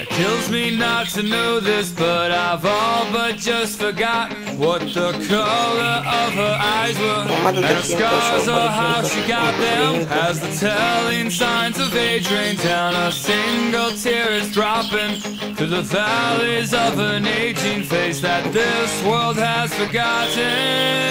It kills me not to know this, but I've all but just forgotten what the color of her eyes were. And the scars or how she got them. As the telling signs of age rain down, a single tear is dropping through the valleys of an aging face that this world has forgotten.